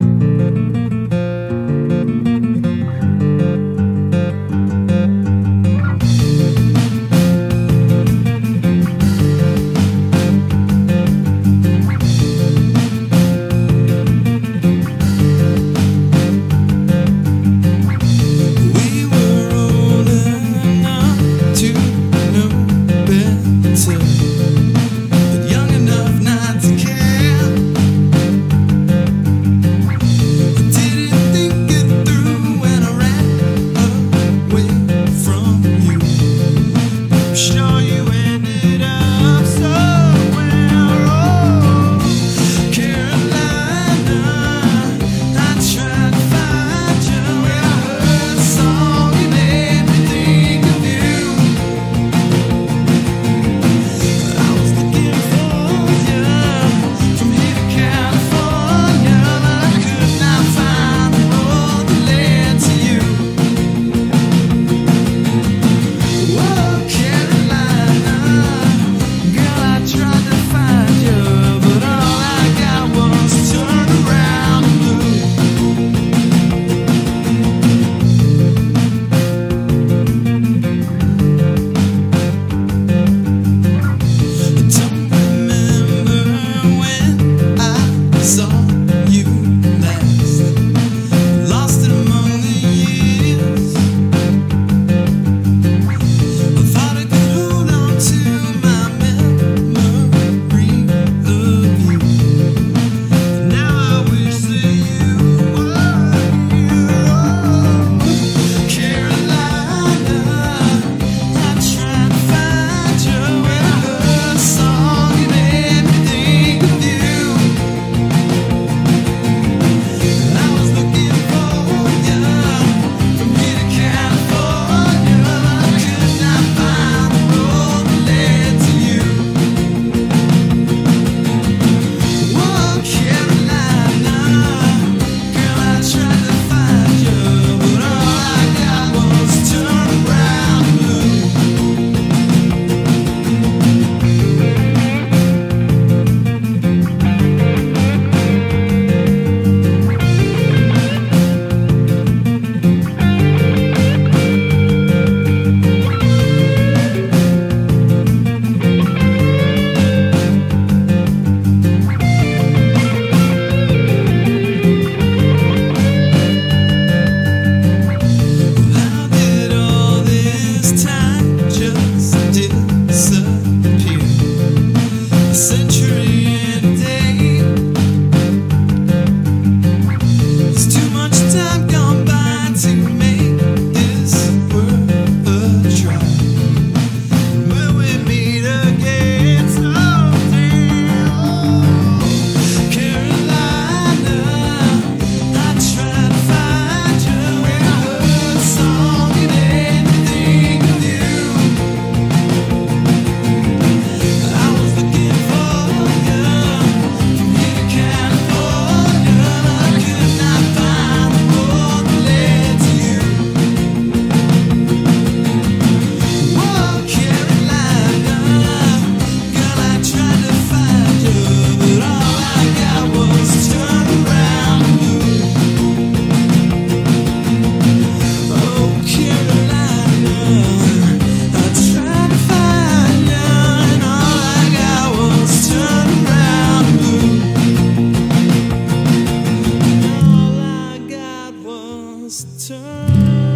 We Was turned.